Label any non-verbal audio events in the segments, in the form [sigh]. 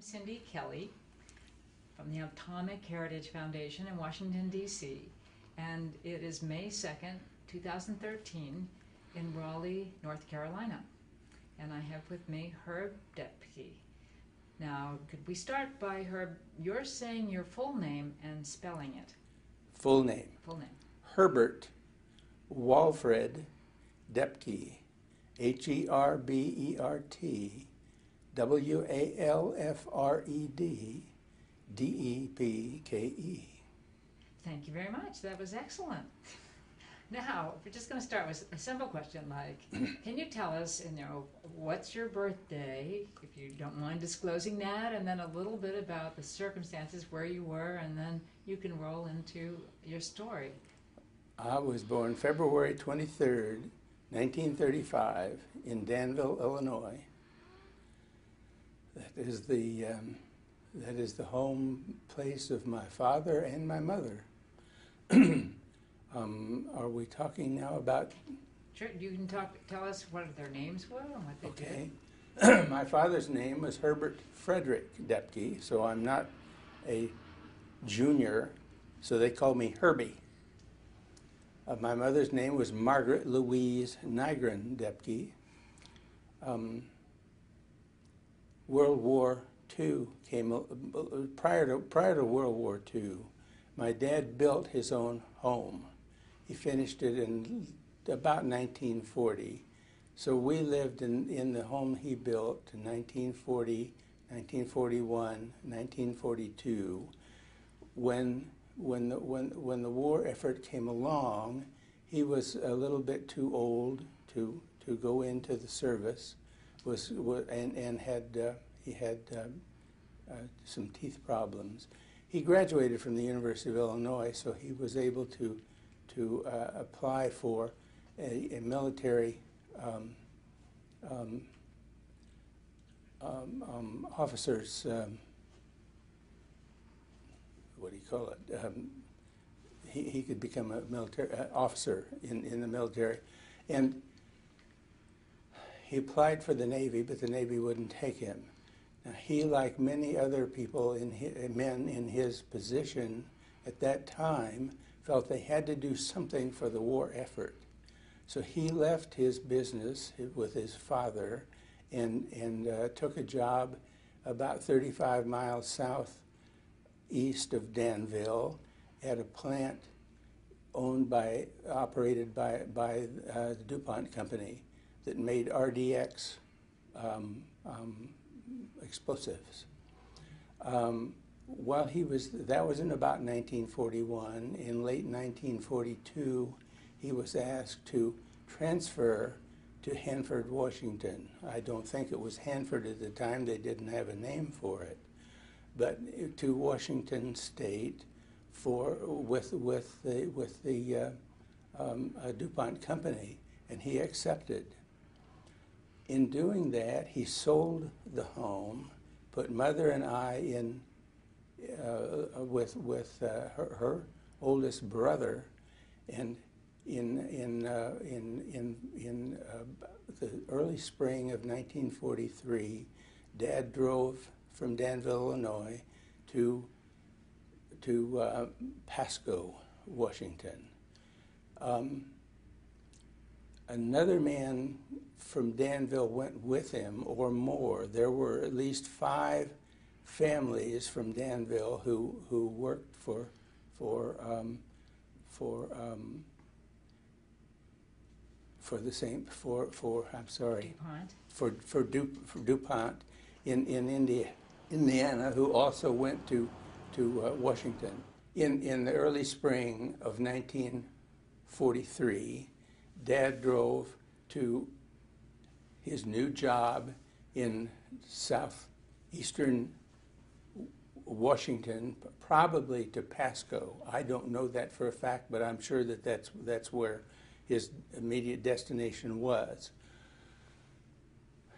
I'm Cindy Kelly from the Atomic Heritage Foundation in Washington, D.C., and it is May 2nd, 2013, in Raleigh, North Carolina. And I have with me Herb Depke. Now, could we start by Herb, you're saying your full name and spelling it? Full name Full name. Herbert Walfred Depke, H E R B E R T W A L F R E D D E P K E. Thank you very much. That was excellent. Now, we're just going to start with a simple question like, [clears throat] can you tell us, you know, what's your birthday, if you don't mind disclosing that, and then a little bit about the circumstances where you were, and then you can roll into your story. I was born February 23rd, 1935, in Danville, Illinois. That is the um, that is the home place of my father and my mother. [clears throat] um, are we talking now about Sure, you can talk, tell us what their names were and what they did. Okay. [clears throat] My father's name was Herbert Frederick Depke, so I'm not a junior, so they called me Herbie. Uh, my mother's name was Margaret Louise Nygren Depke. Um, World War II came prior to prior to World War II. My dad built his own home. He finished it in about 1940. So we lived in, in the home he built in 1940, 1941, 1942. When, when, the, when, when the war effort came along, he was a little bit too old to, to go into the service was, was and, and had, uh, he had uh, uh, some teeth problems. He graduated from the University of Illinois, so he was able to, to uh, apply for a, a military um, um, um, um, officers, um, what do you call it? Um, he, he could become a military uh, officer in, in the military. And he applied for the Navy, but the Navy wouldn't take him. Now, he, like many other people, in his, men in his position at that time, felt they had to do something for the war effort. So he left his business with his father and, and uh, took a job about 35 miles southeast of Danville at a plant owned by, operated by, by uh, the DuPont company that made RDX um, um, explosives. Um, while he was, that was in about 1941. In late 1942, he was asked to transfer to Hanford, Washington. I don't think it was Hanford at the time, they didn't have a name for it, but to Washington State for, with, with the, with the uh, um, uh, DuPont company, and he accepted. In doing that, he sold the home, put mother and I in uh, with, with uh, her, her oldest brother, and in, in, uh, in, in, in uh, the early spring of 1943, Dad drove from Danville, Illinois, to, to uh, Pasco, Washington. Um, another man from Danville went with him, or more. There were at least five families from Danville who, who worked for, for, um, for um, for the same for for I'm sorry DuPont. for for, du, for DuPont in in India Indiana who also went to to uh, Washington in in the early spring of 1943 dad drove to his new job in southeastern Washington probably to Pasco I don't know that for a fact but I'm sure that that's that's where his immediate destination was.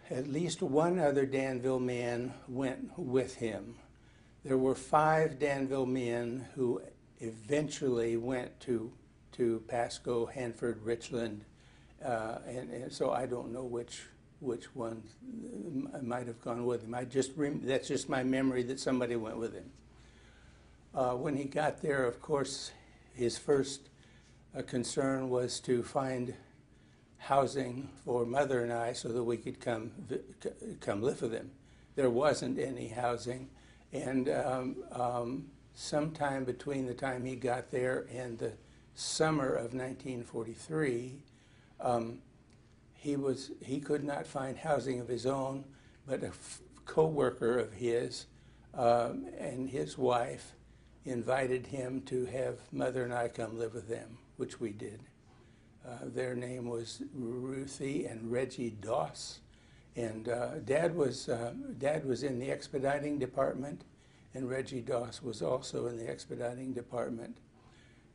At least one other Danville man went with him. There were five Danville men who eventually went to, to Pasco, Hanford, Richland, uh, and, and, so I don't know which, which one might have gone with him. I just that's just my memory that somebody went with him. Uh, when he got there, of course, his first uh, concern was to find housing for mother and I so that we could come come live with him. There wasn't any housing, and um, um, sometime between the time he got there and the summer of 1943, um, he was he could not find housing of his own, but a co-worker of his um, and his wife invited him to have mother and I come live with them, which we did. Uh, their name was Ruthie and Reggie Doss, and uh, Dad was uh, Dad was in the expediting department, and Reggie Doss was also in the expediting department.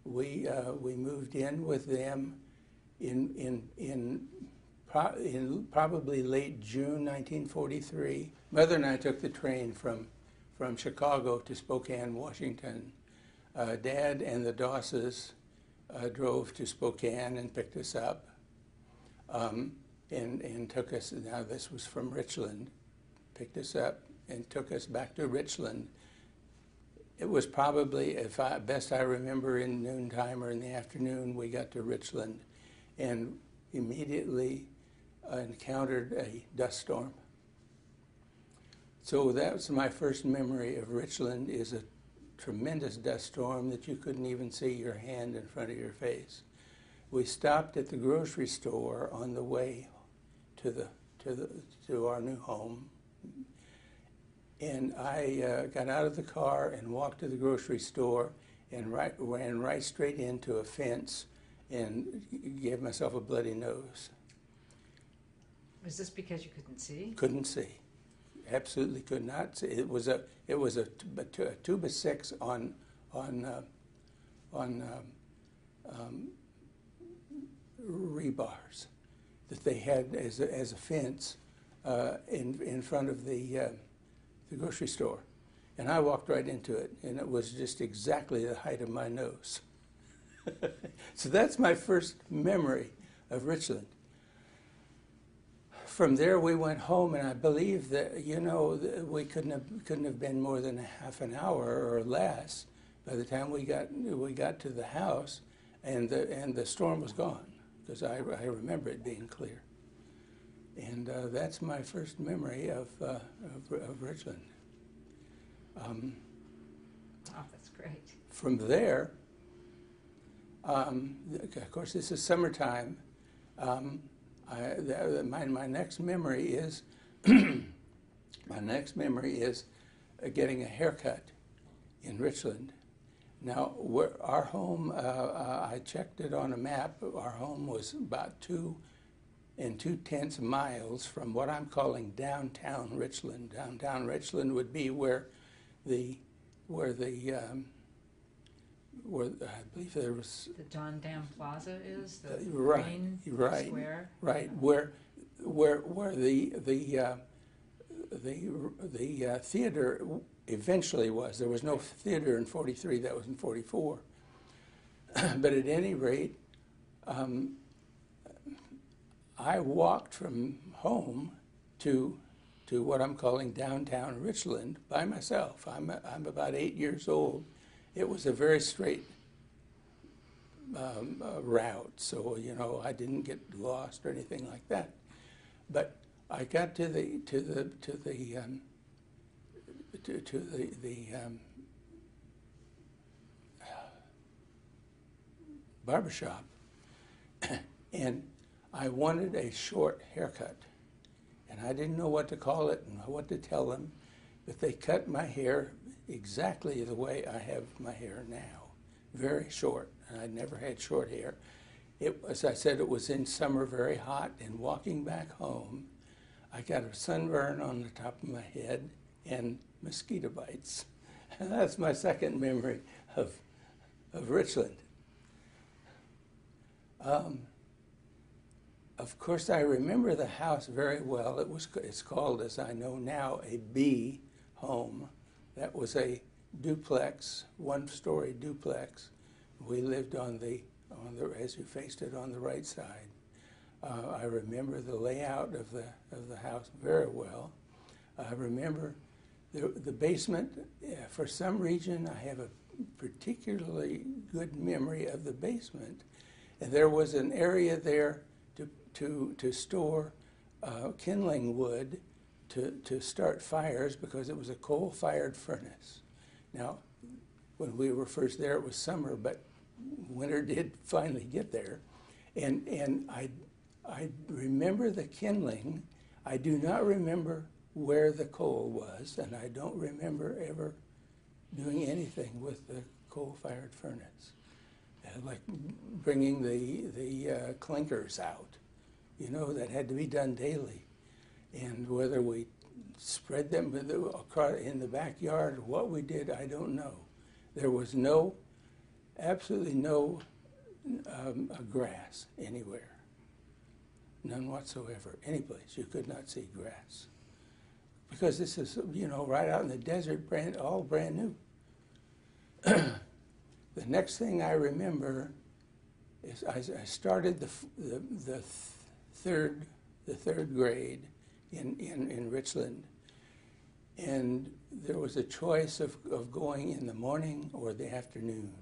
We uh, we moved in with them in in in. Pro- in probably late June 1943, Mother and I took the train from from Chicago to Spokane, Washington. Uh, Dad and the Dosses uh, drove to Spokane and picked us up um, and, and took us, now this was from Richland, picked us up and took us back to Richland. It was probably, if I, best I remember, in noontime or in the afternoon, we got to Richland and immediately encountered a dust storm. So that was my first memory of Richland is a tremendous dust storm that you couldn't even see your hand in front of your face. We stopped at the grocery store on the way to the to the to our new home, and I uh, got out of the car and walked to the grocery store and right, ran right straight into a fence and gave myself a bloody nose. Was this because you couldn't see? Couldn't see. Absolutely could not see. It was a it was a, t- a two by six on on uh, on um, um, rebars that they had as a, as a fence uh, in in front of the uh, the grocery store, and I walked right into it, and it was just exactly the height of my nose. [laughs] so that's my first memory of Richland from there we went home, and I believe that you know we couldn't have couldn't have been more than half an hour or less by the time we got we got to the house, and the and the storm was gone because I, I remember it being clear, and uh, that's my first memory of uh, of, of Richland. Um, Oh, that's great. from there, um, of course, this is summertime. Um, I, the, my, my next memory is [clears throat] my next memory is uh, getting a haircut in Richland. Now, where, our home, uh, uh, I checked it on a map. Our home was about two and two tenths miles from what I'm calling downtown Richland. Downtown Richland would be where the where the um, where I believe there was The John Dam Plaza is the Uh, right, green right, square. right where where where the the uh, the the uh, theater eventually was. There was no theater in '43. That was in '44. [clears throat] but at any rate, um, I walked from home to to what I'm calling downtown Richland by myself. I'm I'm about eight years old. It was a very straight um, uh, route, so you know I didn't get lost or anything like that. But I got to the to the to the um, to, to the the um, barbershop, [coughs] and I wanted a short haircut, and I didn't know what to call it and what to tell them, but they cut my hair exactly the way I have my hair now, very short, and I'd never had short hair. It, as I said, it was in summer, very hot, and walking back home, I got a sunburn on the top of my head and mosquito bites. And [laughs] that's my second memory of, of Richland. Um, of course, I remember the house very well. It was, it's called, as I know now, a B home. That was a duplex, one-story duplex. We lived on the, on the, as you faced it, on the right side. Uh, I remember the layout of the, of the house very well. I remember the, the basement, uh, for some reason, I have a particularly good memory of the basement. And there was an area there to, to, to store uh, kindling wood to, to start fires because it was a coal fired furnace. Now, when we were first there, it was summer, but winter did finally get there. And, and I, I remember the kindling. I do not remember where the coal was, and I don't remember ever doing anything with the coal-fired furnace, uh, like bringing the the uh, clinkers out. You know that had to be done daily, and whether we spread them in the backyard what we did, I don't know. There was no, absolutely no um, grass anywhere. None whatsoever. Any place you could not see grass. Because this is, you know, right out in the desert, brand, all brand new. [clears throat] the next thing I remember is I, I started the, the, the third, the third grade in, in, in Richland. And there was a choice of, of going in the morning or the afternoon.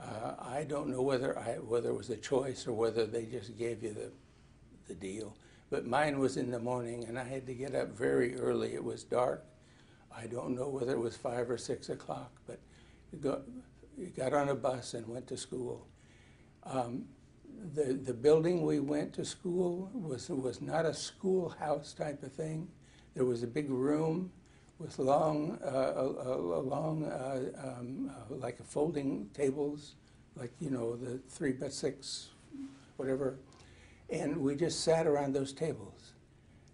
Uh, I don't know whether I whether it was a choice or whether they just gave you the the deal. But mine was in the morning, and I had to get up very early. It was dark. I don't know whether it was five or six o'clock, but you got, you got on a bus and went to school. Um, the the building we went to school was was not a schoolhouse type of thing. There was a big room with long, uh, a, a, long, uh, um, uh, like a folding tables, like you know the three by six, whatever, and we just sat around those tables.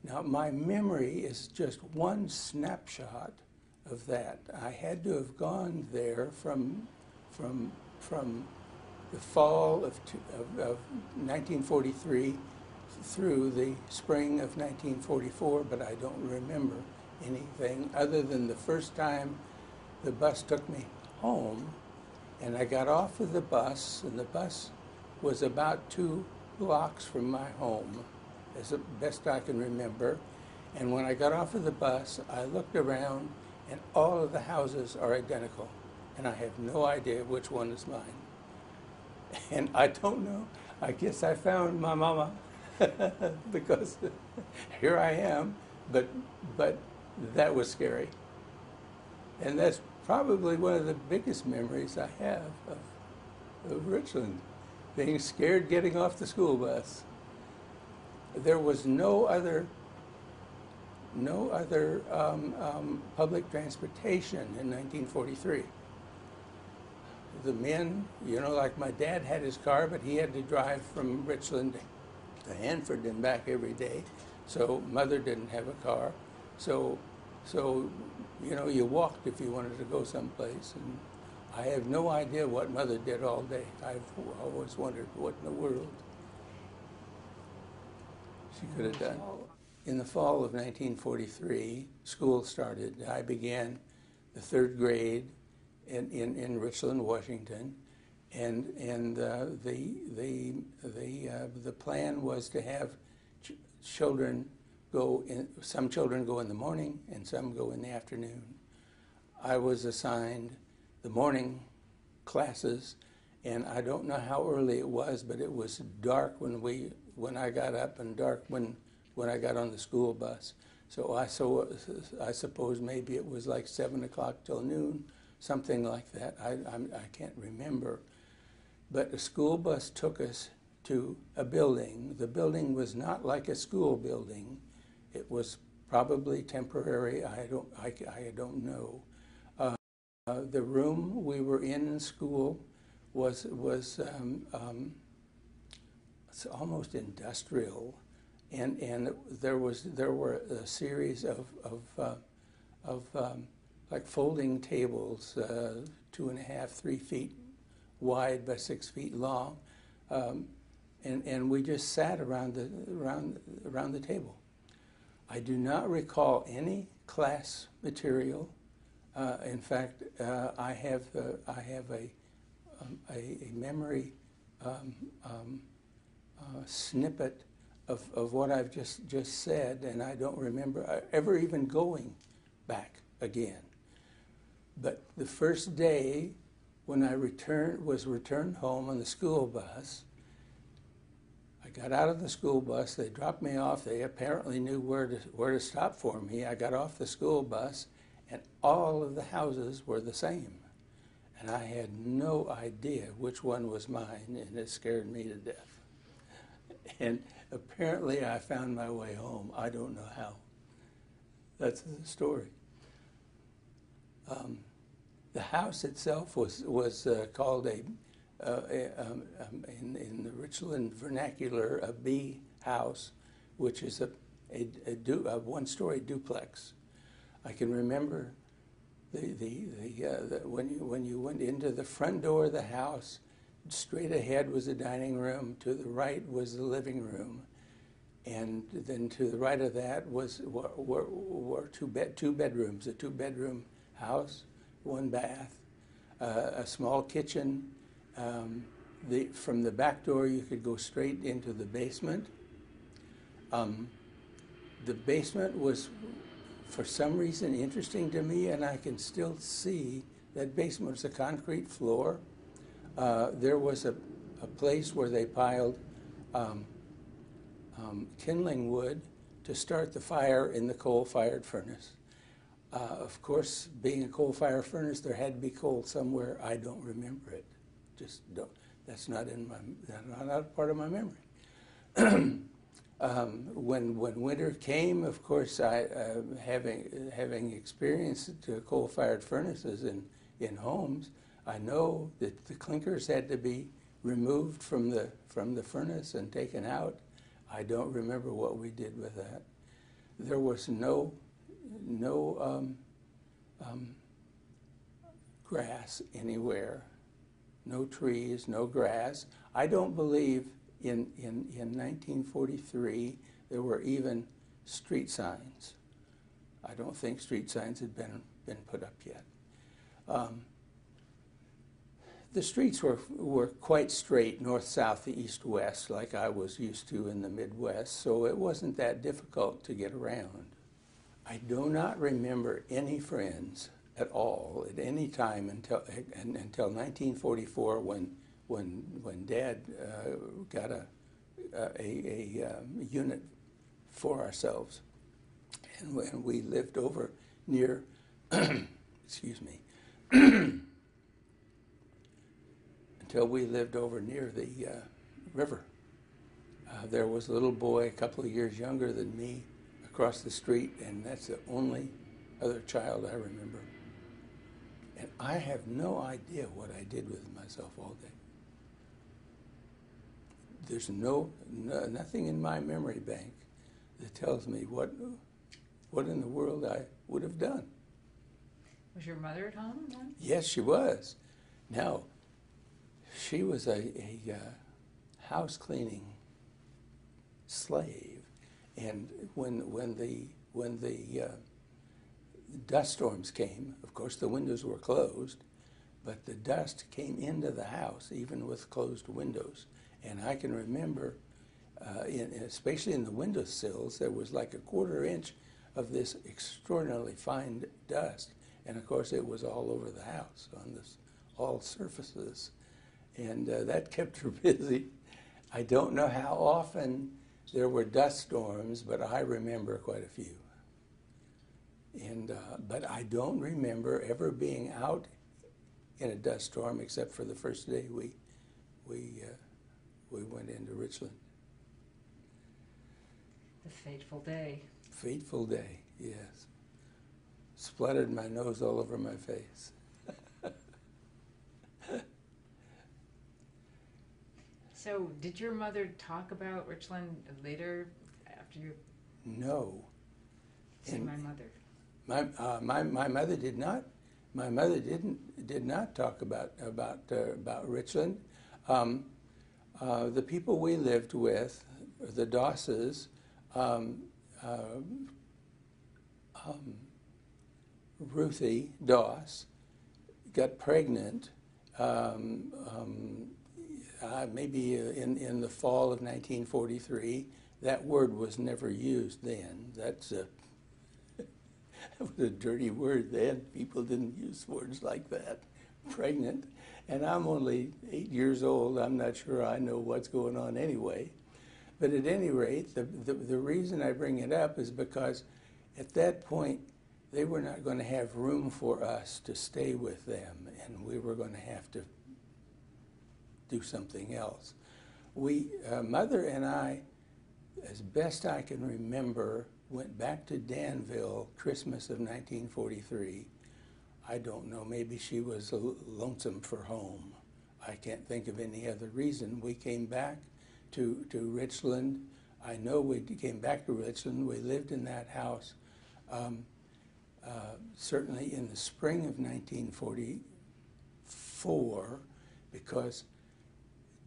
Now my memory is just one snapshot of that. I had to have gone there from, from, from the fall of, of, of 1943 through the spring of 1944, but I don't remember anything other than the first time the bus took me home and I got off of the bus and the bus was about two blocks from my home as best I can remember. And when I got off of the bus I looked around and all of the houses are identical and I have no idea which one is mine [laughs] and I don't know I guess I found my mama [laughs] because here I am but but that was scary. And that's probably one of the biggest memories I have of, of Richland, being scared getting off the school bus. There was no other no other um, um, public transportation in 1943. The men, you know, like my dad had his car, but he had to drive from Richland to Hanford and back every day. So mother didn't have a car. So, so, you know, you walked if you wanted to go someplace. And I have no idea what mother did all day. I've always wondered what in the world she could have done. In the fall of 1943, school started. I began the third grade in, in, in Richland, Washington. And, and uh, the, the, the, uh, the plan was to have ch- children go in, some children go in the morning and some go in the afternoon. I was assigned the morning classes, and I don't know how early it was, but it was dark when we when I got up and dark when when I got on the school bus. So I so I suppose maybe it was like seven o'clock till noon, something like that. I I'm, I can not remember, but a school bus took us to a building. The building was not like a school building. It was probably temporary. I don't, I, I don't know. Uh, uh, the room we were in in school was was um, um, it's almost industrial, and and there was there were a series of of uh, of um, like folding tables, uh, two and a half, three feet wide by six feet long, um, and and we just sat around the around around the table. I do not recall any class material. Uh, in fact, uh, I have uh, I have a, um, a, a memory um, um, uh, snippet of, of what I've just, just said, and I don't remember uh, ever even going back again. But the first day when I returned, was returned home on the school bus, I got out of the school bus. They dropped me off. They apparently knew where to, where to stop for me. I got off the school bus, and all of the houses were the same. And I had no idea which one was mine, and it scared me to death. And apparently, I found my way home. I don't know how. That's the story. Um, the house itself was was uh, called a, uh, a um, um, in, in the Richland vernacular a B house, which is a a, a, du- a one-story duplex. I can remember the the, the, uh, the when you when you went into the front door of the house, straight ahead was the dining room. To the right was the living room, and then to the right of that was were, were, were two bed two bedrooms, a two bedroom house, one bath, uh, a small kitchen. Um, the, from the back door, you could go straight into the basement. Um, the basement was, for some reason, interesting to me, and I can still see that basement was a concrete floor. Uh, there was a, a place where they piled um, um, kindling wood to start the fire in the coal fired furnace. Uh, of course, being a coal fire furnace, there had to be coal somewhere. I don't remember it. Just don't. That's not in my. Not, not part of my memory. [clears throat] um, when when winter came, of course, I uh, having having experienced uh, coal fired furnaces in in homes, I know that the clinkers had to be removed from the from the furnace and taken out. I don't remember what we did with that. There was no no um, um, grass anywhere, no trees, no grass. I don't believe in, in, in 1943 there were even street signs. I don't think street signs had been, been put up yet. Um, the streets were, were quite straight, north, south, east, west, like I was used to in the Midwest, so it wasn't that difficult to get around. I do not remember any friends at all at any time until until 1944 when when when Dad uh, got a a, a, um, unit for ourselves, and when we lived over near, [clears throat] excuse me, [clears throat] until we lived over near the uh, river. Uh, there was a little boy a couple of years younger than me across the street, and that's the only other child I remember. And I have no idea what I did with myself all day. There's no, no nothing in my memory bank that tells me what what in the world I would have done. Was your mother at home then? Yes, she was. Now, she was a, a uh, house cleaning slave and when, when the, when the uh, dust storms came, of course the windows were closed, but the dust came into the house even with closed windows. And I can remember, uh, in, especially in the windowsills, there was like a quarter inch of this extraordinarily fine dust. And of course, it was all over the house on this, all surfaces. And uh, that kept her [laughs] busy. I don't know how often there were dust storms, but I remember quite a few. And, uh, but I don't remember ever being out in a dust storm except for the first day we, we, uh, we went into Richland. The fateful day. Fateful day, yes. Spluttered my nose all over my face. So, did your mother talk about Richland later after you No. see And- my mother? My, uh, my, my mother did not. My mother didn't did not talk about about uh, about Richland. Um, uh, the people we lived with, the Dosses, um, uh, um, Ruthie Doss, got pregnant. Um, um, uh, maybe uh, in, in the fall of 1943. That word was never used then. That's a, [laughs] that was a dirty word then. People didn't use words like that. Pregnant. And I'm only eight years old. I'm not sure I know what's going on anyway. But at any rate, the, the, the reason I bring it up is because at that point, they were not going to have room for us to stay with them, and we were going to have to do something else. We, uh, mother and I, as best I can remember, went back to Danville Christmas of 1943. I don't know, maybe she was lonesome for home. I can't think of any other reason. We came back to, to Richland. I know we came back to Richland. We lived in that house. Um, uh, certainly in the spring of 1944, because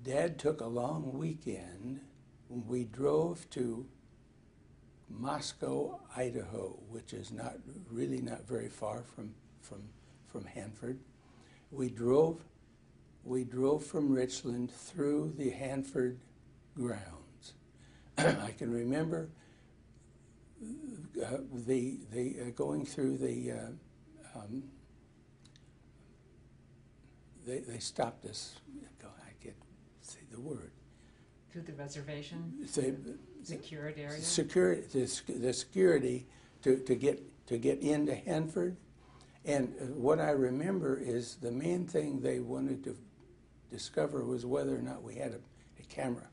Dad took a long weekend. We drove to Moscow, Idaho, which is not really not very far from from from Hanford. We drove we drove from Richland through the Hanford grounds. [clears throat] I can remember uh, the the uh, going through the uh, um, they they stopped us. Say the word. Through the reservation, Say, secured area. security the, the security to, to get to get into Hanford. And what I remember is the main thing they wanted to discover was whether or not we had a, a camera.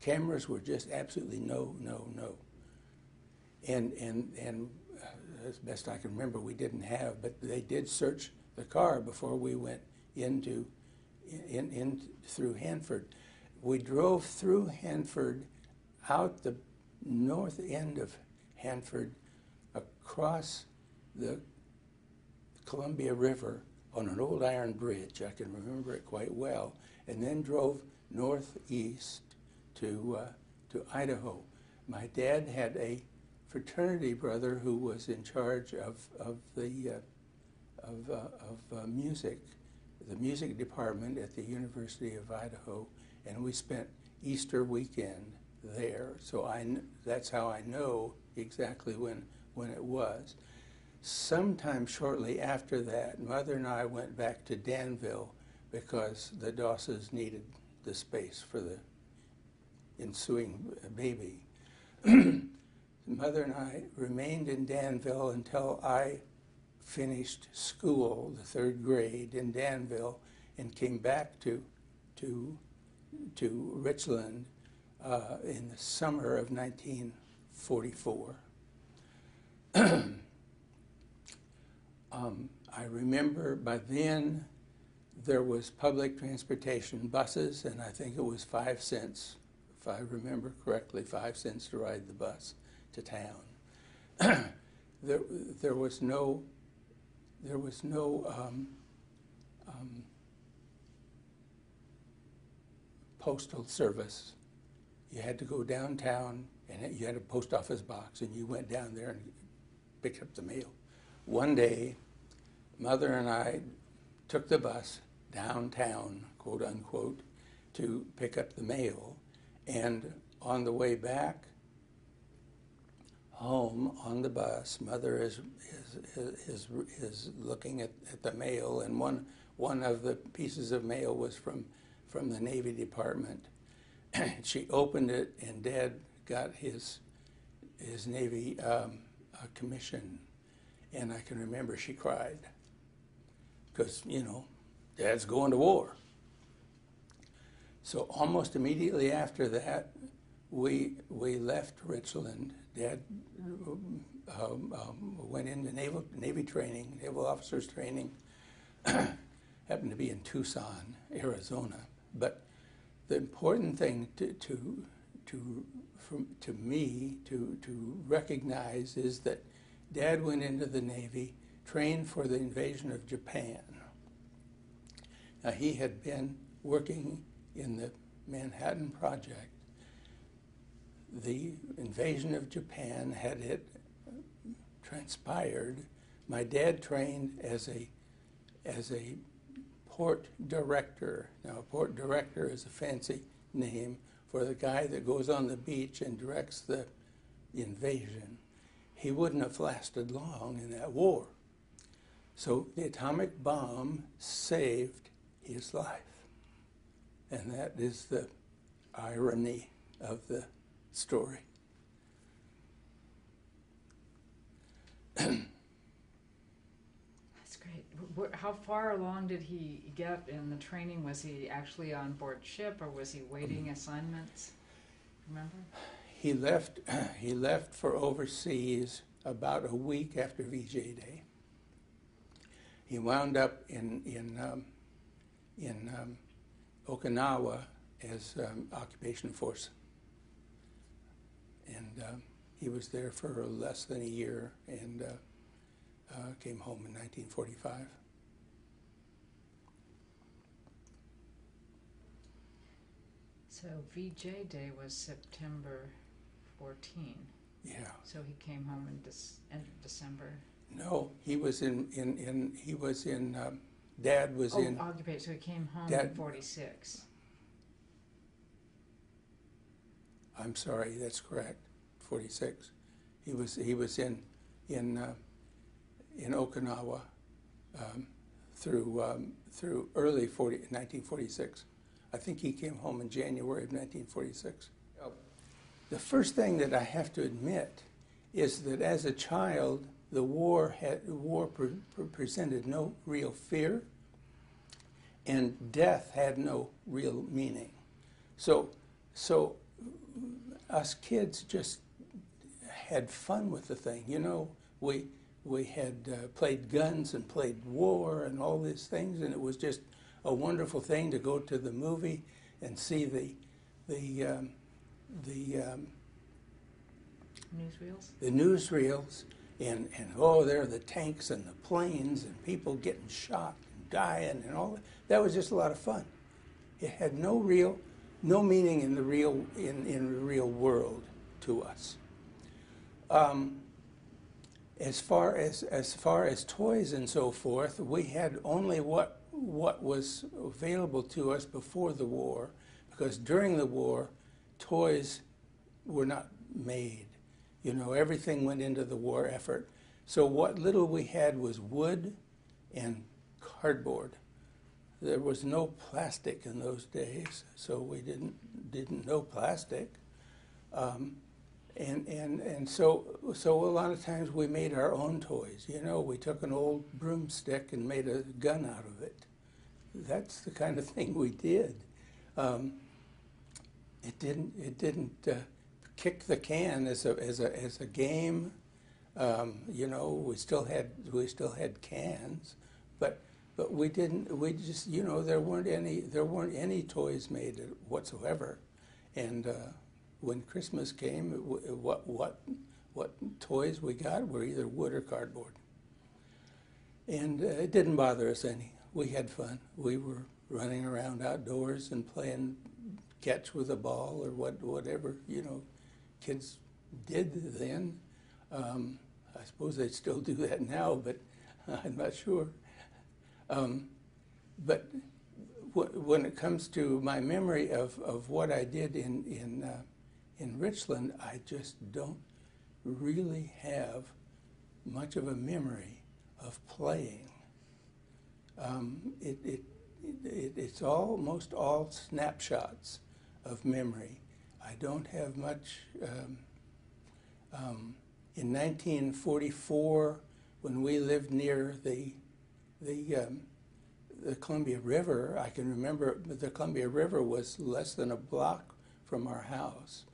Cameras were just absolutely no, no, no. And, and, and uh, as best I can remember, we didn't have, but they did search the car before we went into, in, in through Hanford. We drove through Hanford, out the north end of Hanford, across the Columbia River on an old iron bridge. I can remember it quite well, and then drove northeast to, uh, to Idaho. My dad had a fraternity brother who was in charge of, of the uh, of, uh, of uh, music, the music department at the University of Idaho, and we spent Easter weekend there. So I that's how I know exactly when when it was. Sometime shortly after that, Mother and I went back to Danville because the Dosses needed the space for the ensuing baby. [clears throat] Mother and I remained in Danville until I finished school, the third grade in Danville, and came back to to to Richland uh, in the summer of 1944. [clears throat] um, I remember by then there was public transportation buses, and I think it was five cents if I remember correctly, five cents to ride the bus to town. [clears throat] there, there was no, there was no um, um, postal service. You had to go downtown, and you had a post office box, and you went down there and picked up the mail. One day, mother and I took the bus downtown, quote unquote, to pick up the mail and on the way back home on the bus, mother is is is, is looking at, at the mail, and one one of the pieces of mail was from from the Navy Department. [clears throat] she opened it, and Dad got his his Navy um, commission, and I can remember she cried because you know Dad's going to war. So almost immediately after that, we we left Richland. Dad um, um, went into naval Navy training, naval officers training. [clears throat] happened to be in Tucson, Arizona. But the important thing to to to from, to me to to recognize is that Dad went into the Navy, trained for the invasion of Japan. Now he had been working in the Manhattan Project, the invasion of Japan, had it transpired, my dad trained as a, as a port director. Now, a port director is a fancy name for the guy that goes on the beach and directs the invasion. He wouldn't have lasted long in that war. So the atomic bomb saved his life. And that is the irony of the story. [clears throat] That's. Wh- wh- How far along did he get in the training? Was he actually on board ship or was he waiting assignments? Remember? He left, [clears throat] he left for overseas about a week after VJ Day. He wound up in, in, um, in um, Okinawa as um, occupation force. And um, he was there for less than a year and uh, uh, came home in 1945. So VJ Day was September 14. Yeah. So he came home in Dec- end of December. No, he was in, in, in he was in, um, Dad was oh, in, occupied. So he came home in Dad- 46. I'm sorry, that's correct, 46. He was, he was in, in, uh, in Okinawa um, through, um, through early 40, 1946. I think he came home in January of 1946. The first thing that I have to admit is that as a child, the war had war pre- pre- presented no real fear, and death had no real meaning. So, so us kids just had fun with the thing. You know, we we had uh, played guns and played war and all these things, and it was just a wonderful thing to go to the movie and see the the um, the um, Newsreels? the newsreels and, and oh, there are the tanks and the planes and people getting shot and dying and all that. That was just a lot of fun. It had no real, no meaning in the real, in, in the real world to us. Um, as far as, as far as toys and so forth, we had only what, what was available to us before the war, because during the war, toys were not made. You know, everything went into the war effort. So what little we had was wood and cardboard. There was no plastic in those days, so we didn't didn't know plastic. Um, and, and, and so, so a lot of times we made our own toys. You know, we took an old broomstick and made a gun out of it. That's the kind of thing we did. Um, it didn't, it didn't uh, kick the can as a, as a, as a game. Um, you know, we still had, we still had cans, but, but we didn't, we just, you know, there weren't any, there weren't any toys made whatsoever. And, uh, when Christmas came, it what what what toys we got were either wood or cardboard, and uh, it didn't bother us any. We had fun. We were running around outdoors and playing catch with a ball or what whatever you know kids did then. Um, I suppose they still do that now, but [laughs] I'm not sure. Um, but wh- when it comes to my memory of, of what I did in in uh, in Richland, I just don't really have much of a memory of playing. Um, it, it, it, it's almost all snapshots of memory. I don't have much. Um, um, in 1944, when we lived near the the um, the Columbia River, I can remember the Columbia River was less than a block from our house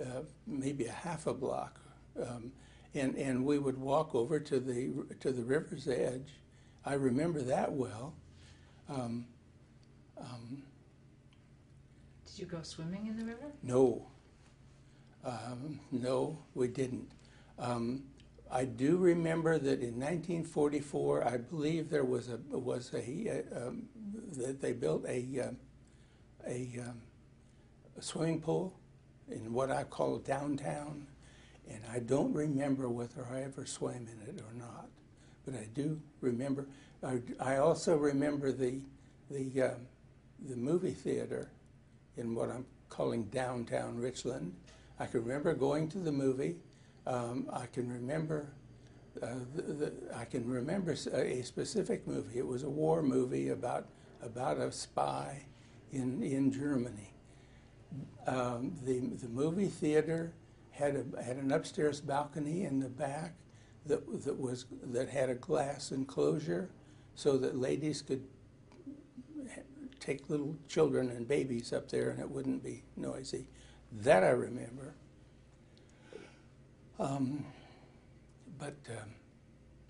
uh, maybe a half a block, um, and and we would walk over to the to the river's edge. I remember that well. Um, um, Did you go swimming in the river? no, um, no, we didn't. Um, I do remember that in 1944, I believe there was a was a uh, um, that they built a uh, a, um, a swimming pool in what I call downtown, and I don't remember whether I ever swam in it or not, but I do remember. I, I also remember the the uh, the movie theater in what I'm calling downtown Richland. I can remember going to the movie. Um, I can remember. Uh, the, the, I can remember a specific movie. It was a war movie about about a spy in in Germany. Um, the the movie theater had a had an upstairs balcony in the back that that was that had a glass enclosure so that ladies could take little children and babies up there and it wouldn't be noisy. That I remember. Um, but um,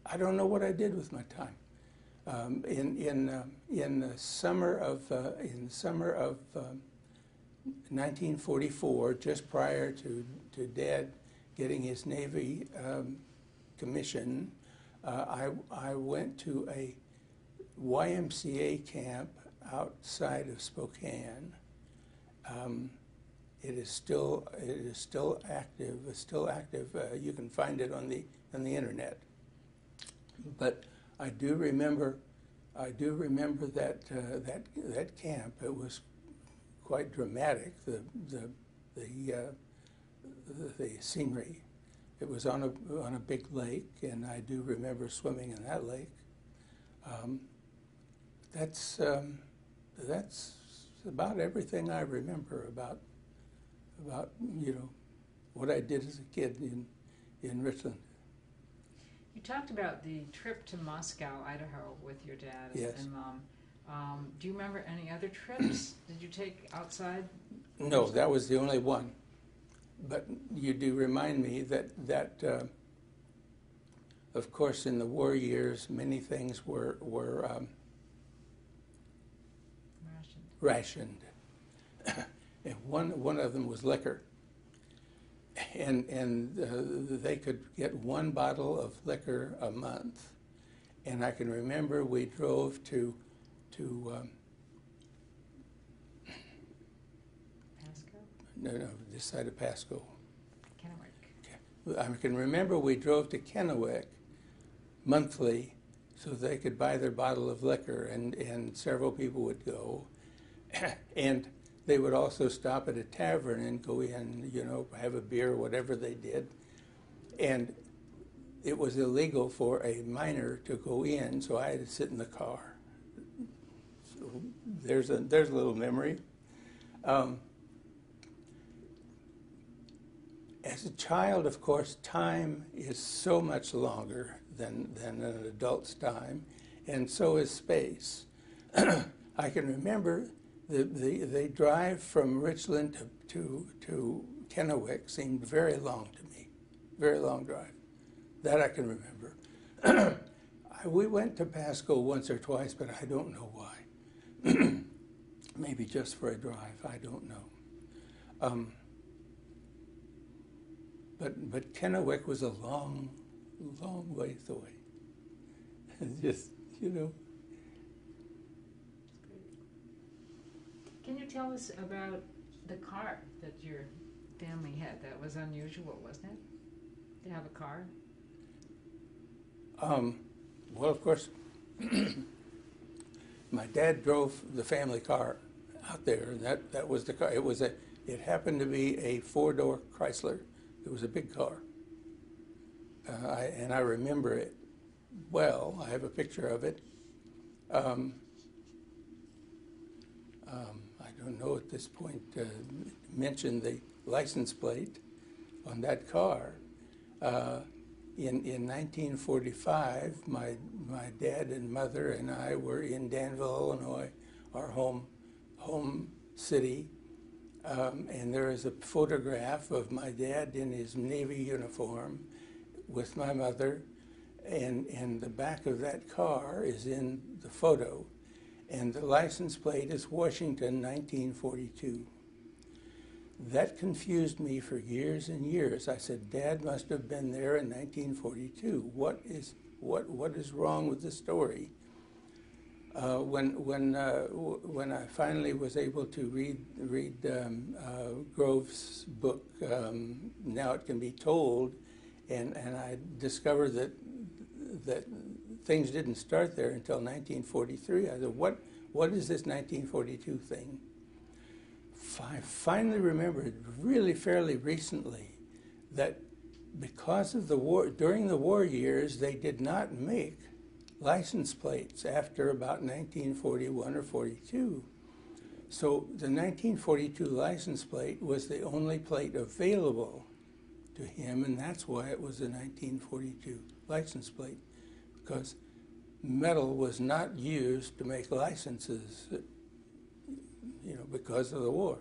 I don't know what I did with my time. Um, in in uh, in the summer of uh, in summer of um, 1944, just prior to to Dad getting his Navy um, commission, uh, I I went to a YMCA camp outside of Spokane. Um, it is still it is still active. It's still active. Uh, you can find it on the on the internet. But I do remember, I do remember that uh, that that camp. It was quite dramatic. The the the, uh, the the scenery. It was on a on a big lake, and I do remember swimming in that lake. Um, that's um, that's about everything I remember about about you know what I did as a kid in in Richland. You talked about the trip to Moscow, Idaho, with your dad and, Yes. and mom. Um, do you remember any other trips? [clears throat] Did you take outside? No, that was the only one. But you do remind me that that uh, of course in the war years many things were were um, Rationed. rationed, and [coughs] one one of them was liquor. And and uh, they could get one bottle of liquor a month, and I can remember we drove to to um, Pasco? No no this side of Pasco. Kennewick. I can remember we drove to Kennewick monthly so they could buy their bottle of liquor, and, and several people would go. [clears throat] and they would also stop at a tavern and go in, you know, have a beer, or whatever they did. And it was illegal for a minor to go in, so I had to sit in the car. So there's a, there's a little memory. Um, as a child, of course, time is so much longer than, than an adult's time, and so is space. [clears throat] I can remember the, the, the drive from Richland to, to, to Kennewick seemed very long to me, very long drive. That I can remember. [clears throat] We went to Pasco once or twice, but I don't know why. [clears throat] Maybe just for a drive, I don't know. Um, but but Kennewick was a long, long ways away. [laughs] Just you know, Can you tell us about the car that your family had? That was unusual, wasn't it? To have a car? um, well, of course, [clears throat] my dad drove the family car out there, and that that was the car. It was a. It happened to be a four-door Chrysler. It was a big car, uh, I, and I remember it well. I have a picture of it. Um, um, I don't know at this point, uh, mention the license plate on that car. Uh, in, in 1945, my, my dad and mother and I were in Danville, Illinois, our home, home city. Um, and there is a photograph of my dad in his Navy uniform with my mother. And, and the back of that car is in the photo and the license plate is Washington 1942. That confused me for years and years. I said, Dad must have been there in 1942. What is, what, what is wrong with the story? Uh, when, when, uh, when I finally was able to read, read um, uh, Groves' book, um, Now It Can Be Told, and, and I discovered that, that things didn't start there until 1943. I said, what, what is this 1942 thing? I finally remembered really fairly recently that because of the war, during the war years, they did not make license plates after about 1941 or 42. So the 1942 license plate was the only plate available to him, and that's why it was a 1942 license plate, because metal was not used to make licenses, you know, because of the war.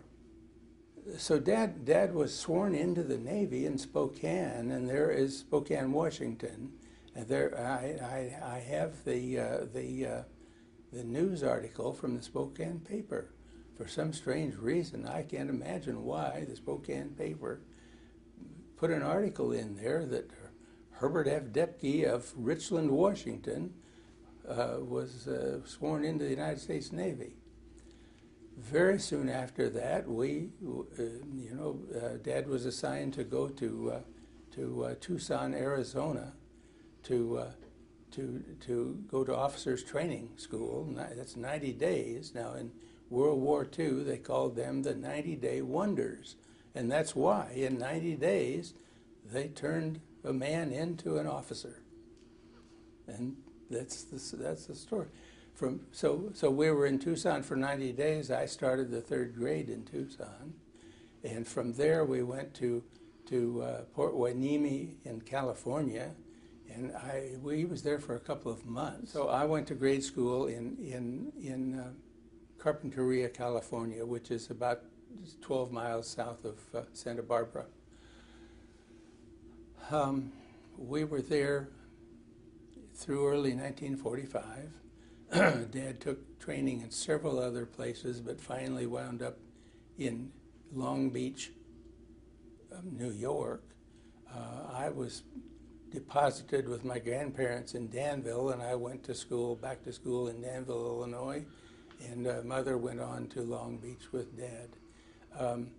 So dad, dad was sworn into the Navy in Spokane, and there is Spokane, Washington, and there I, I, I have the uh, the uh, the news article from the Spokane paper. For some strange reason, I can't imagine why the Spokane paper put an article in there that Herbert F. Depke of Richland, Washington, uh, was uh, sworn into the United States Navy. Very soon after that, we, uh, you know, uh, Dad was assigned to go to to Tucson, Arizona, to to to go to officers training school. That's 90 days. Now in World War II, they called them the 90-day wonders, and that's why in 90 days they turned a man into an officer. And that's the, that's the story. From, so, so we were in Tucson for 90 days. I started the third grade in Tucson. And from there, we went to, to uh, Port Hueneme in California. And I, we was there for a couple of months. So I went to grade school in, in, in uh, Carpinteria, California, which is about 12 miles south of uh, Santa Barbara. Um, we were there through early 1945. [clears throat] Dad took training in several other places, but finally wound up in Long Beach, New York. Uh, I was deposited with my grandparents in Danville, and I went to school, back to school in Danville, Illinois, and uh, mother went on to Long Beach with dad. Um,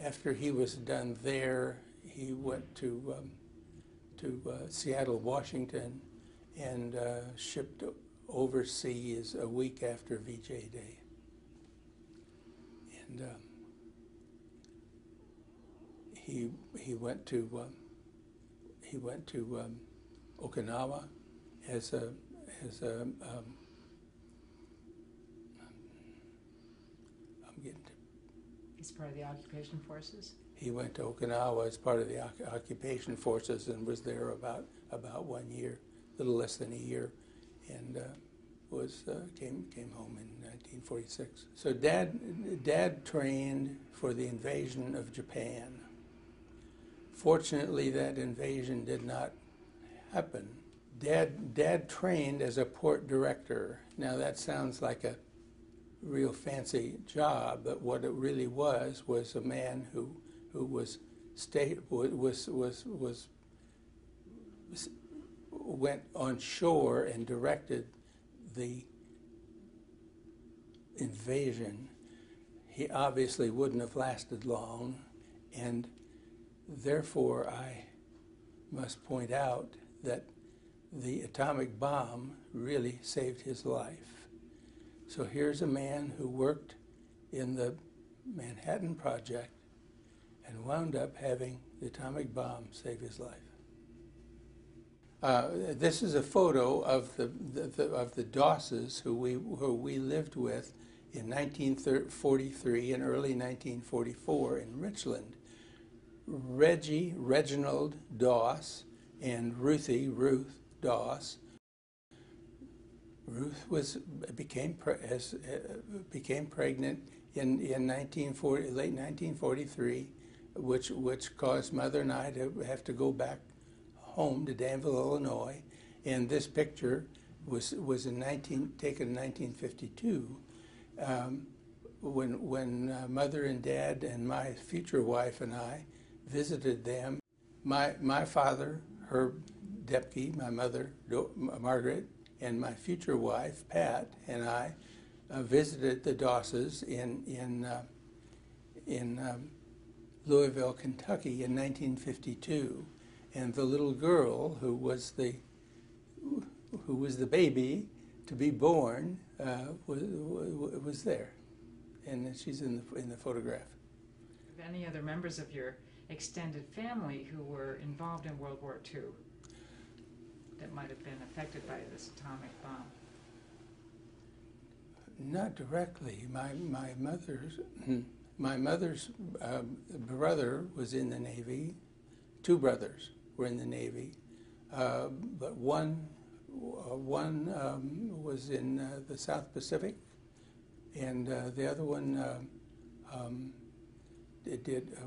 after he was done there, he went to um, to uh, Seattle, Washington, and uh, shipped overseas a week after VJ Day. And um, he he went to um, he went to um, Okinawa as a as a um, I'm getting to He's part of the occupation forces. he went to Okinawa as part of the occupation forces and was there about about one year, a little less than a year, and uh, was uh, came came home in 1946. So dad dad trained for the invasion of Japan. Fortunately, that invasion did not happen. Dad dad trained as a port director. Now that sounds like a real fancy job, but what it really was was a man who who was state was was was, was went on shore and directed the invasion. He obviously wouldn't have lasted long, and therefore I must point out that the atomic bomb really saved his life. So here's a man who worked in the Manhattan Project and wound up having the atomic bomb save his life. Uh, this is a photo of the, the, the, of the Dosses who we who we lived with in 1943 and early 1944 in Richland. Reggie Reginald Doss and Ruthie Ruth Doss. Ruth was became has, uh, became pregnant in in 1940 late 1943 which which caused mother and I to have to go back home to Danville, Illinois, and this picture was was in 19 taken in 1952. Um, when when uh, mother and dad and my future wife and I visited them, my my father, Herb Depke, my mother Do- Margaret, and my future wife Pat and I uh, visited the Dosses in in uh, in um, Louisville, Kentucky in 1952. And the little girl who was the who was the baby to be born, uh, was, was, there. And she's in the, in the photograph. Any other members of your extended family who were involved in World War II that might have been affected by this atomic bomb? Not directly. My my mother's my mother's um, brother was in the Navy. Two brothers were in the Navy, uh, but one uh, one um, was in uh, the South Pacific, and uh, the other one uh, um, did, did uh,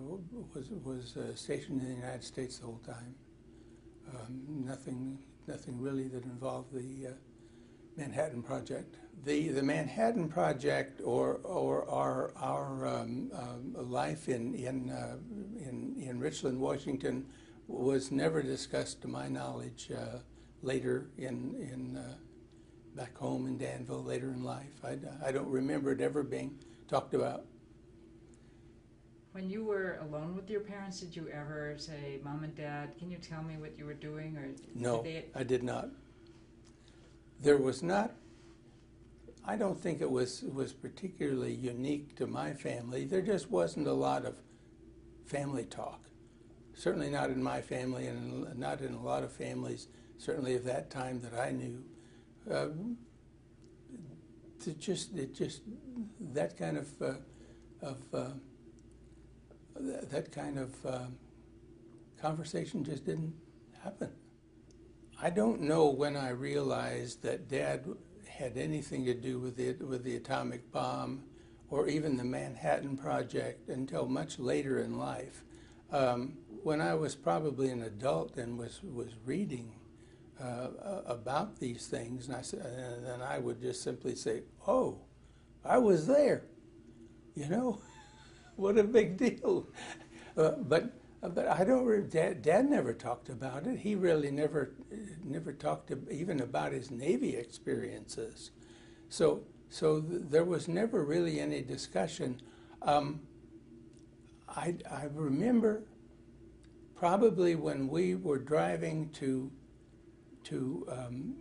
was was stationed in the United States the whole time. Um, nothing nothing really that involved the Manhattan Project the, the Manhattan Project or, or our, our um, uh, life in, in, uh, in, in Richland, Washington was never discussed to my knowledge uh, later in, in uh, back home in Danville, later in life. I, I don't remember it ever being talked about. When you were alone with your parents, did you ever say, Mom and Dad, can you tell me what you were doing? Or no, they... I did not. There was not I don't think it was was particularly unique to my family. There just wasn't a lot of family talk. Certainly not in my family, and not in a lot of families. Certainly of that time that I knew. Um, it just it just that kind of uh, of uh, that kind of uh, conversation just didn't happen. I don't know when I realized that Dad had anything to do with it with the atomic bomb or even the Manhattan Project until much later in life. Um, when I was probably an adult and was was reading uh, about these things, and I said, and then I would just simply say, "Oh, I was there," you know, what a big deal. Uh, but but I don't. Dad, Dad never talked about it. He really never, never talked even about his Navy experiences. So, so th- there was never really any discussion. Um, I, I remember probably when we were driving to to um,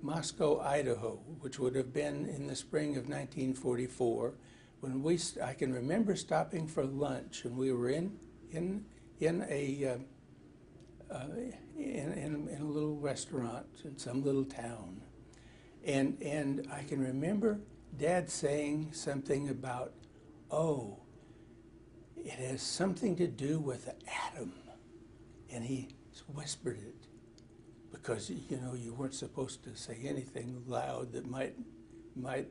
Moscow, Idaho, which would have been in the spring of 1944. When we, I can remember stopping for lunch, and we were in in in a uh, uh, in, in, in, a little restaurant in some little town, and and I can remember Dad saying something about, oh, it has something to do with the atom, and he whispered it because you know you weren't supposed to say anything loud that might might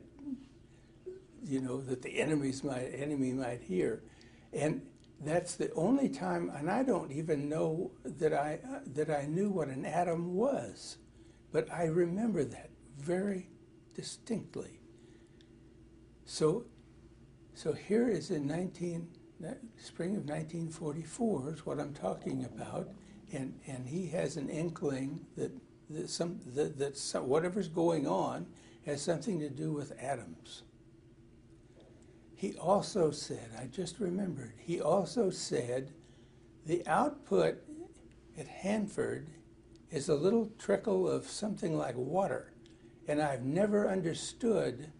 you know that the enemies might enemy might hear, and that's the only time, and I don't even know that I uh, that I knew what an atom was, but I remember that very distinctly. So, so here is in 19 spring of 1944 is what I'm talking about, and and he has an inkling that that some that, that some, whatever's going on has something to do with atoms. He also said, I just remembered, he also said the output at Hanford is a little trickle of something like water. And I've never understood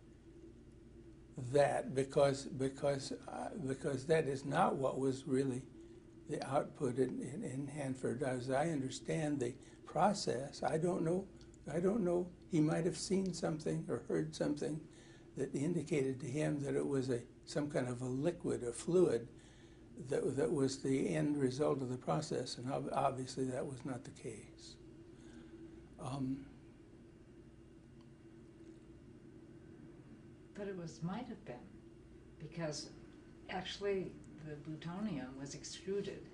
that because, because, uh, because that is not what was really the output in, in, in Hanford. As I understand the process, I don't know. I don't know. He might have seen something or heard something that indicated to him that it was a some kind of a liquid, a fluid, that, that was the end result of the process, and ob- obviously that was not the case. Um, but it was might have been, because actually the plutonium was extruded,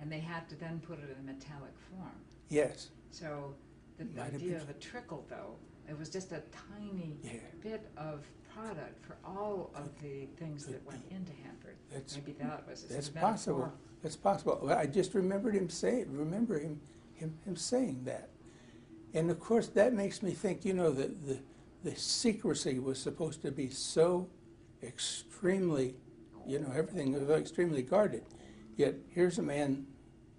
and they had to then put it in metallic form. yes, So the Might idea of a trickle, though, it was just a tiny yeah, bit of product for all of the things that went into Hanford. that's Maybe that was it's that's a possible. metaphor. That's possible. Well, I just remembered him say remember him, him him saying that, and of course that makes me think. You know that the the secrecy was supposed to be so extremely, you know, everything was extremely guarded. Yet here's a man,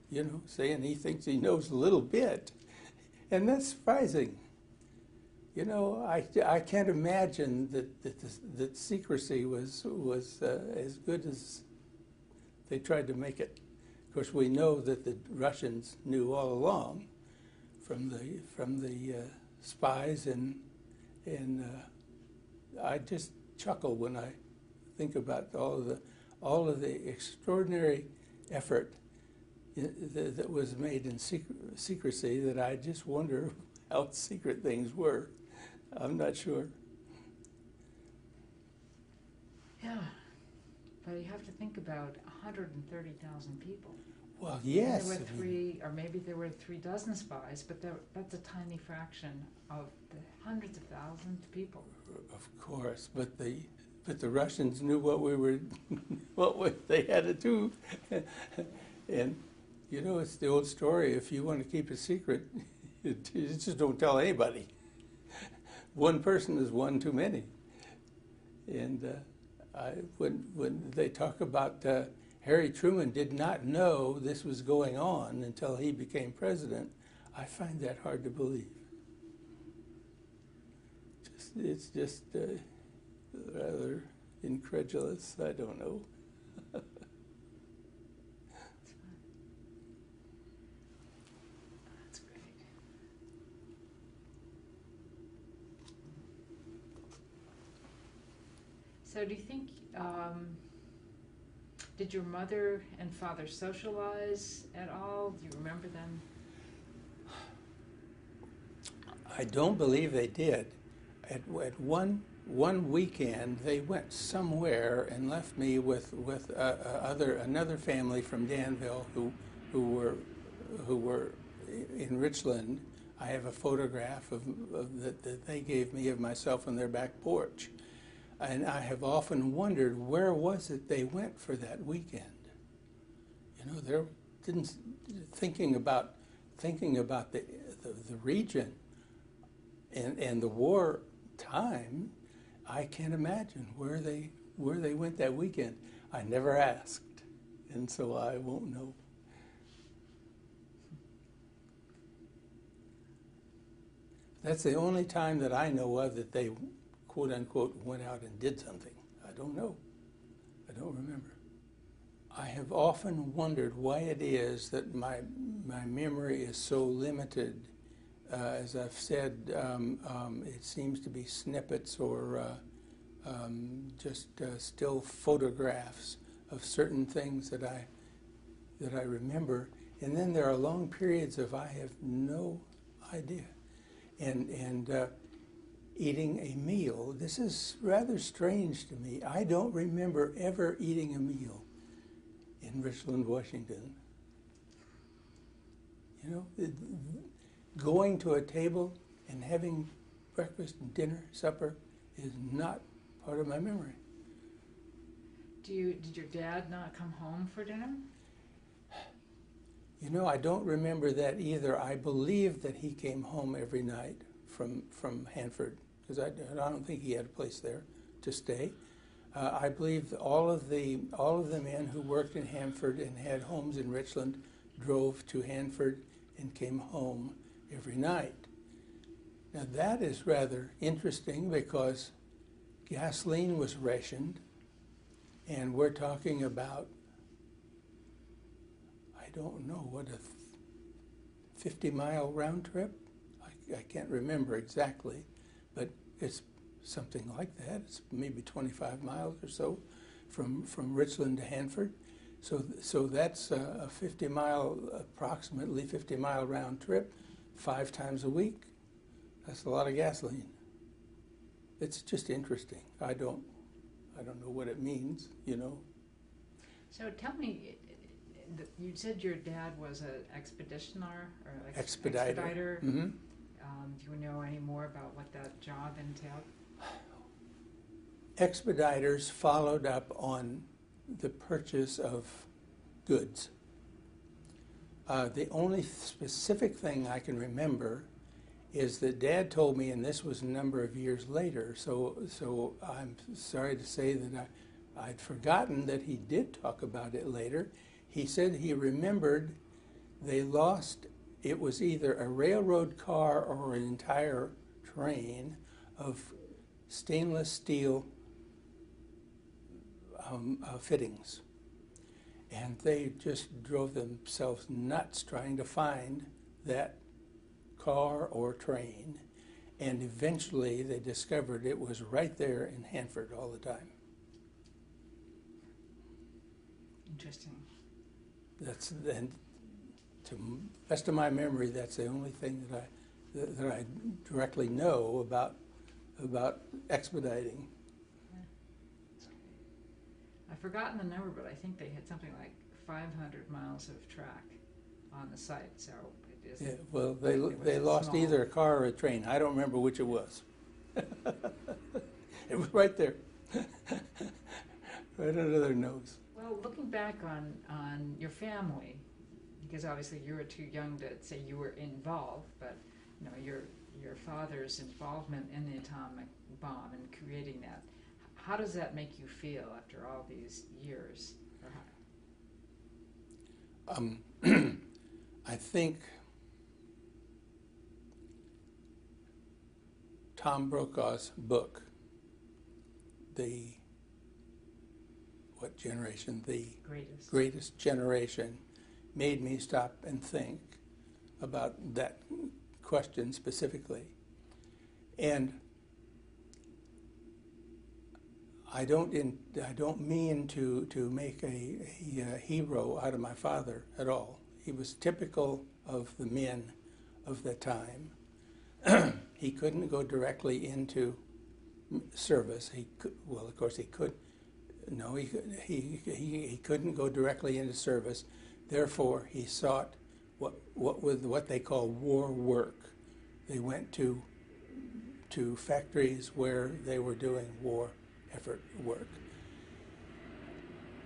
you know, saying he thinks he knows a little bit, and that's surprising. You know, I, I can't imagine that, that, that secrecy was, was uh, as good as they tried to make it. Of course, we know that the Russians knew all along from the, from the uh, spies, and, and uh, I just chuckle when I think about all of the, all of the extraordinary effort that, that was made in secrecy that I just wonder [laughs] how secret things were. I'm not sure. Yeah, but you have to think about hundred and thirty thousand people. Well, yes. There I were mean, three, or maybe there were three dozen spies, but there, that's a tiny fraction of the hundreds of thousands of people. Of course, but the but the Russians knew what we were, [laughs] what we, they had to do, [laughs] and you know it's the old story. If you want to keep a secret, [laughs] you just don't tell anybody. One person is one too many, and uh, I, when when they talk about uh, Harry Truman did not know this was going on until he became president, I find that hard to believe just, it's just uh, rather incredulous. I don't know. So do you think, um, did your mother and father socialize at all? Do you remember them? I don't believe they did. At, at one one weekend, they went somewhere and left me with with uh, uh, other another family from Danville who who were who were in Richland. I have a photograph of, of that, that they gave me of myself on their back porch, and I have often wondered where was it they went for that weekend. You know, they're didn't thinking about thinking about the the, the region and and the war time, I can't imagine where they where they went that weekend. I never asked, and so I won't know. That's the only time that I know of that they quote unquote went out and did something. I don't know. I don't remember. I have often wondered why it is that my my memory is so limited uh, as I've said, um, um, it seems to be snippets or uh, um, just uh, still photographs of certain things that I that I remember, and then there are long periods of I have no idea, and and uh, eating a meal. This is rather strange to me. I don't remember ever eating a meal in Richland, Washington. You know. It, going to a table and having breakfast and dinner, supper is not part of my memory. Do you, did your dad not come home for dinner? You know, I don't remember that either. I believe that he came home every night from, from Hanford because I, I don't think he had a place there to stay. Uh, I believe all of the all of the men who worked in Hanford and had homes in Richland drove to Hanford and came home every night. Now that is rather interesting because gasoline was rationed, and we're talking about, I don't know, what a 50 mile round trip? I, I can't remember exactly, but it's something like that. It's maybe 25 miles or so from, from Richland to Hanford. So, so that's a 50 mile, approximately 50 mile round trip five times a week. That's a lot of gasoline. It's just interesting. I don't, I don't know what it means, you know. So tell me, you said your dad was an expeditioner or ex- Expediter. expediter. hmm Um, do you know any more about what that job entailed? Expediters followed up on the purchase of goods. Uh, the only specific thing I can remember is that Dad told me, and this was a number of years later. So, so I'm sorry to say that I, I'd forgotten that he did talk about it later. He said he remembered they lost. It was either a railroad car or an entire train of stainless steel um, uh, fittings. And they just drove themselves nuts trying to find that car or train. And eventually they discovered it was right there in Hanford all the time. Interesting. That's and to best of my memory, that's the only thing that I that, that I directly know about about expediting. I've forgotten the number, but I think they had something like 500 miles of track on the site, so it is. Yeah, well, they they lost small. either a car or a train. I don't remember which it was. [laughs] it was right there, [laughs] right under their nose. Well, looking back on, on your family, because obviously you were too young to say you were involved, but you know your your father's involvement in the atomic bomb and creating that. How does that make you feel after all these years? Um, [clears throat] I think Tom Brokaw's book, the what generation? The greatest. greatest generation, made me stop and think about that question specifically. And I don't in, I don't mean to, to make a, a, uh hero out of my father at all. He was typical of the men of the time. [clears throat] he couldn't go directly into service. He could, well, of course, he could. No, he, he, he, he couldn't go directly into service. Therefore, he sought what, what, was what they call war work. They went to, to factories where they were doing war effort work.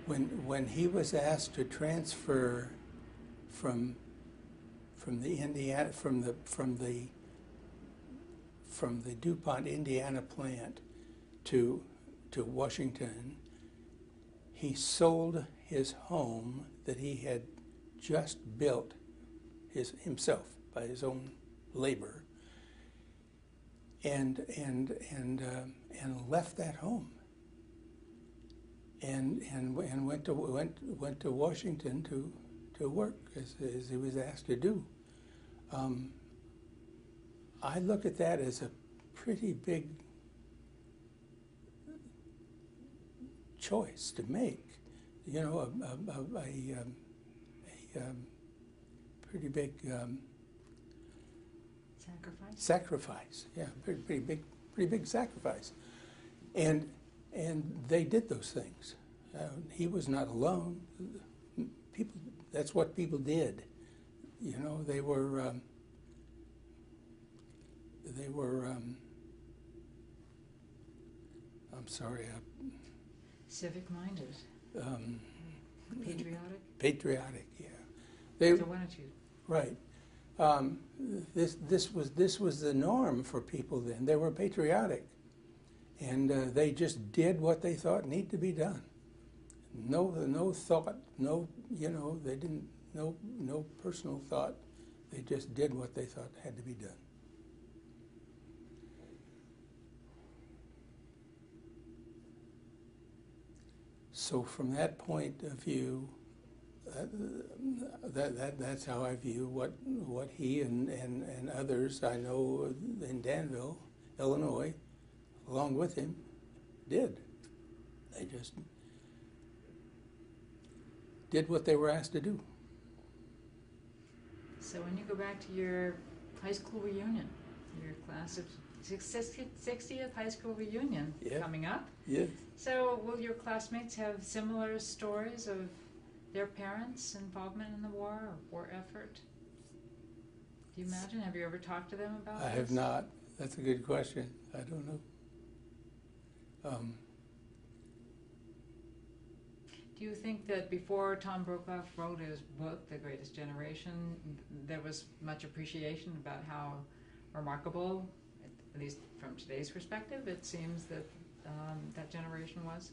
When, when he was asked to transfer from, from the Indiana, from the, from the, from the DuPont Indiana plant to, to Washington, he sold his home that he had just built his, himself by his own labor and and and uh, and left that home and and and went to went went to Washington to to work as, as he was asked to do. Um, I look at that as a pretty big choice to make. You know, a, a, a, a, um, a um, pretty big um, Sacrifice? sacrifice. Yeah, pretty, pretty big, pretty big sacrifice. And and they did those things. Uh, he was not alone. People, that's what people did. You know, they were um, they were. Um, I'm sorry, Civic minded, um, patriotic? patriotic. Yeah, they So why don't you? Right. Um, this this was this was the norm for people then. They were patriotic, and uh, they just did what they thought needed to be done. No no thought, no you know they didn't no no personal thought. They just did what they thought had to be done. So from that point of view, uh, that, that, that's how I view what, what he and, and, and others I know in Danville, Illinois, along with him, did. They just did what they were asked to do. So when you go back to your high school reunion, your class of 60th high school reunion Yeah. coming up. Yes. So will your classmates have similar stories of their parents' involvement in the war or war effort? Do you imagine? Have you ever talked to them about I have not. That's a good question. I don't know. Um, Do you think that before Tom Brokaw wrote his book, The Greatest Generation, there was much appreciation about how remarkable, at least from today's perspective, it seems that um, that generation was?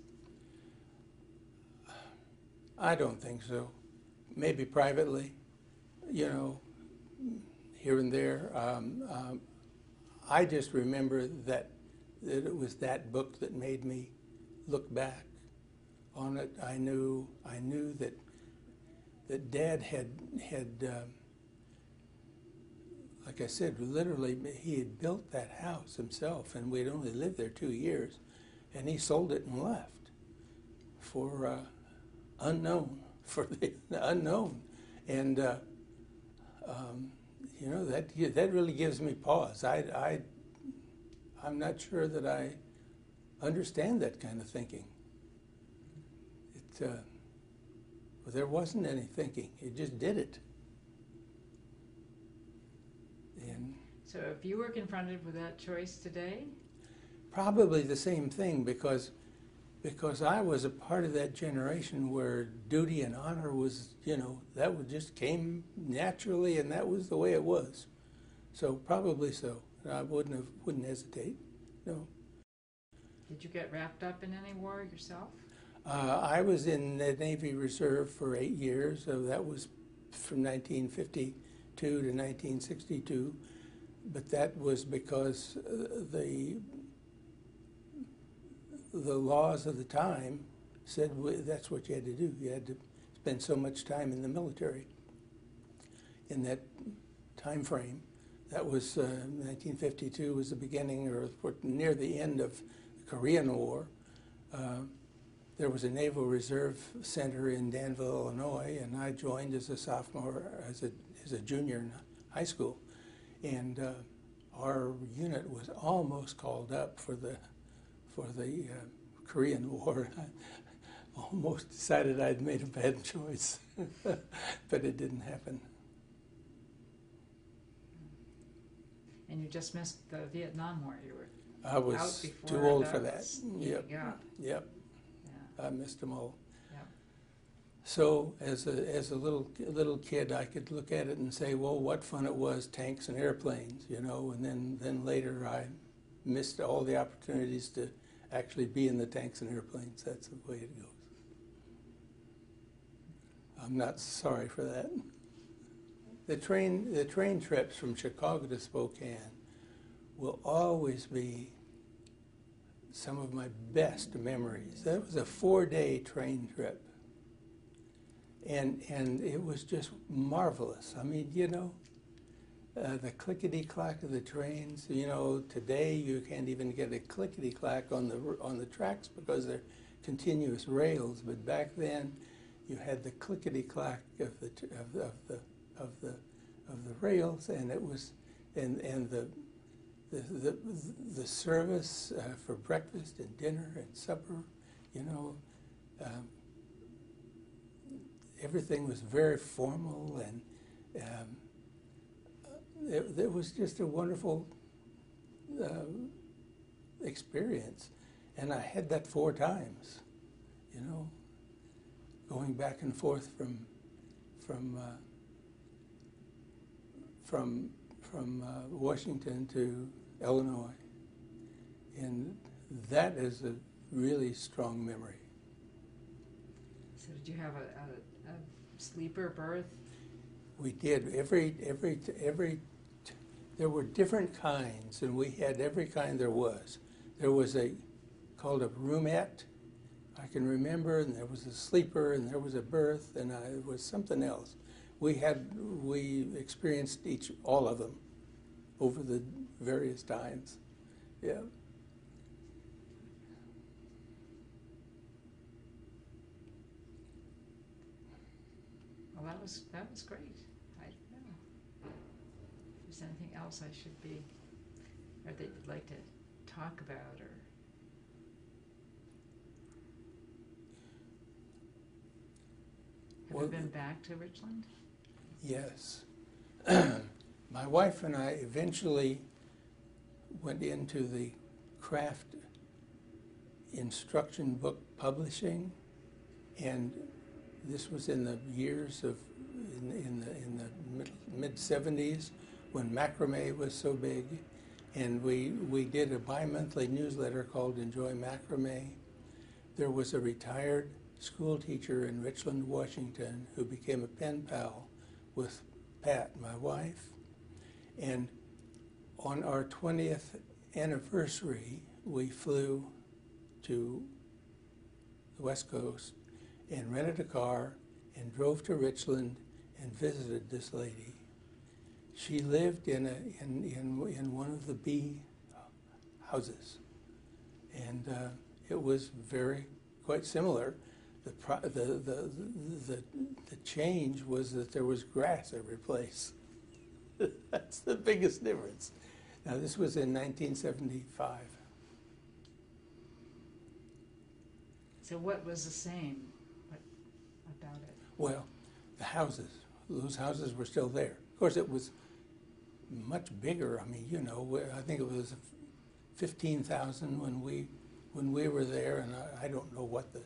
I don't think so. Maybe privately, you know, here and there. Um, um, I just remember that, that it was that book that made me look back on it. I knew I knew that that Dad had had um, like I said, literally he had built that house himself, and we'd only lived there two years, and he sold it and left for uh, unknown [laughs] for the unknown, and. Uh, um, you know that that really gives me pause. I, I I'm not sure that I understand that kind of thinking. It, uh, there wasn't any thinking. It just did it. And So if you were confronted with that choice today, probably the same thing because because I was a part of that generation where duty and honor was, you know, that would just came naturally, and that was the way it was. So probably so. I wouldn't have wouldn't hesitate. No. did you get wrapped up in any war yourself? Uh, I was in the Navy Reserve for eight years, so that was from 1952 to 1962. But that was because uh, the the laws of the time said that's what you had to do. You had to spend so much time in the military. In that time frame, that was uh, 1952 was the beginning or near the end of the Korean War. Uh, there was a Naval Reserve Center in Danville, Illinois, and I joined as a sophomore, as a, as a junior in high school. And uh, our unit was almost called up for the for the uh, Korean War. I [laughs] almost decided I'd made a bad [laughs] choice, [laughs] but it didn't happen. And you just missed the Vietnam War. You were I was too old for that. Yep, up. yep. Yeah. I missed them all. So as a, as a little, little kid, I could look at it and say, well, what fun it was, tanks and airplanes, you know, and then, then later I missed all the opportunities to actually be in the tanks and airplanes. That's the way it goes. I'm not sorry for that. The train, the train trips from Chicago to Spokane will always be some of my best memories. That was a four-day train trip, and and it was just marvelous. I mean, you know, uh, the clickety clack of the trains. You know, today you can't even get a clickety clack on the on the tracks because they're continuous rails. But back then, you had the clickety clack of the of the of the of the, of the rails, and it was and and the the, the, the service uh, for breakfast and dinner and supper, you know, um, everything was very formal and um, was just a wonderful uh, experience. And I had that four times, you know, going back and forth from, from, uh, from, from uh, Washington to Illinois. And that is a really strong memory. So did you have a, a sleeper berth? We did every every every. There were different kinds, and we had every kind there was. There was a called a roomette, I can remember, and there was a sleeper, and there was a berth, and I, there was something else. We had we experienced each all of them over the various times. Yeah. That was that was great. I don't know. If there's anything else I should be, or that you'd like to talk about, or have Well, you been back to Richland? Yes. [clears throat] My wife and I eventually went into the craft instruction book publishing, and this was in the years of in, in the in the mid seventies when macrame was so big, and we we did a bi-monthly newsletter called Enjoy Macrame. There was a retired school teacher in Richland, Washington, who became a pen pal with Pat, my wife, and on our 20th anniversary, we flew to the West Coast and rented a car and drove to Richland and visited this lady. She lived in, a, in, in, in one of the B houses. And uh, it was very, quite similar. The, pro- the, the, the, the change was that there was grass every place. [laughs] That's the biggest difference. Now, this was in 1975. So what was the same? Well, the houses, those houses were still there. Of course, it was much bigger. I mean, you know, I think it was 15,000 when we, when we were there, and I, I don't know what the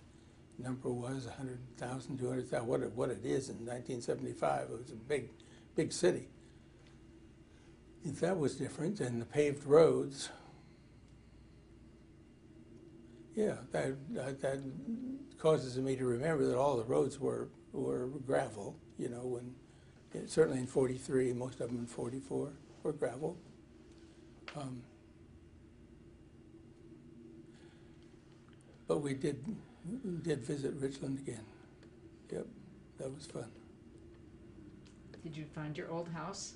number was, 100,000, 200,000, what it, what it is in 1975. It was a big, big city. If that was different, and the paved roads, yeah, that, that, that causes me to remember that all the roads were, were gravel, you know, when, certainly in 43, most of them in 44 were gravel. Um, But we did, did visit Richland again. Yep, that was fun. Did you find your old house?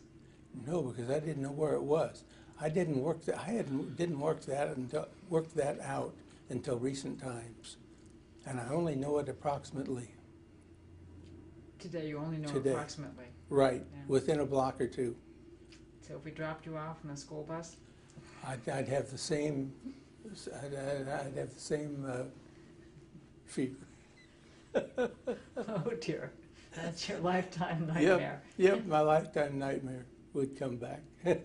No, because I didn't know where it was. I didn't work that, I hadn't, didn't work that until, work that out until recent times. And I only know it approximately, Today you only know Today. approximately. right, Yeah. within a block or two. So if we dropped you off in a school bus, I'd, I'd have the same, I'd, I'd I'd have the same uh, fever. [laughs] oh dear, that's your lifetime nightmare. Yep, my lifetime nightmare would come back. [laughs]